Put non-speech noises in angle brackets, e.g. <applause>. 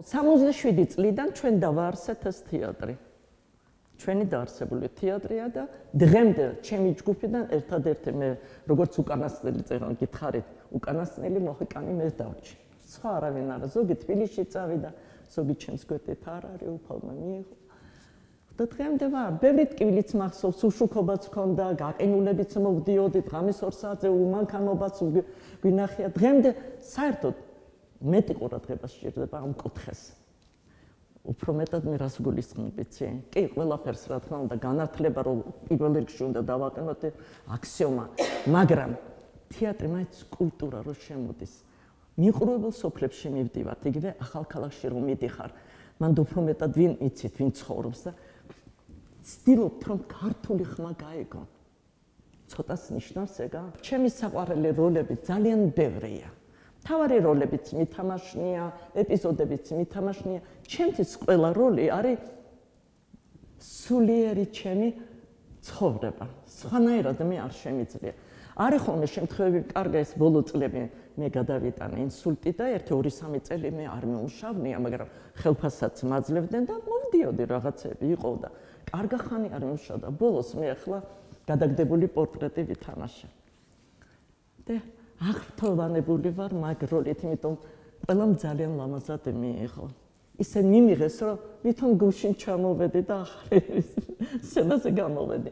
67 წლიდან ჩვენ დავაარსეთ ეს თეატრი. ჩვენი დაარსებული თეატრია და დღემდე ჩემი ჯგუფიდან ერთადერთი მე როგორც უკანასკნელი წერან გითხარით, უკანასკნელი მოხეკანი მე დავჭი. სხვა არავინ არა, ზოგი თბილისში წავიდა, ზოგი ჩემს გვერდით არ არის, უფალმა მიიღო. და დღემდე ვარ, ბევრი ტკივილიც მახსოვს, უშუქობაც ქონდა, გაყინულებიც მოვდიოდი, ღამის 2 საათზე უმანქანობაც გვინახია. დღემდე საერთოდ მეტი ყურადღება სჭირდება ამ კუთხეს. უფრო მეტად მე რას გულისხმობიცი? კი, ყველაფერს რა თქმა უნდა, განათლება რომ პირველ რიგში უნდა დავაყენოთ აქსიომა, მაგრამ თეატრი მაინც კულტურა რო შემოდის. მიყრუებელ სოფლებში მივდივართ, იგივე ახალქალაქში რომ მიდიხარ, მან უფრო მეტად ვინ იცით, ვინ ცხოვრობს და ცდილობთ რომ ქართული ხმა გაეგო. ცოტას ნიშნავს ეგა? ჩემი საყვარელი როლები ძალიან ბევრია. თავარი როლებიც მითამაშნია, ეპიზოდებიც მითამაშნია. ჩემთვის ყველა როლი არის სულიერი ჩემი ცხოვრება. სხვანაირად მე არ შემიძლია. არის ხოლმე შემთხვევები, კარგი ეს ბოლო წლები მე გადავიტანე ინსულტი და 1-2-3 წელი მე არ მეუშავნია, მაგრამ ხელფასაც მაძლევდნენ და მოვდიოდი რაღაცები იყო და კარგა ხანი არ მეუშავდა. ბოლოს მე ახლა გადაგდებული პორტრეტი ვითამაშე. და აღფრთოვანებული ვარ მაგ როლით, იმიტომ ყველამ ძალიან ლამაზად მიიღო. ისე მიმიღეს, რომ ვითომ გუშინ ჩამოვედი და ახალ <laughs> სცენაზე გამოვედი.